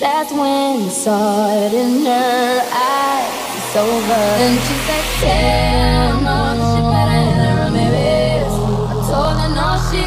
That's when I saw it in her eyes. It's over. And she said, Tell no, she better than her, baby. I told her no, she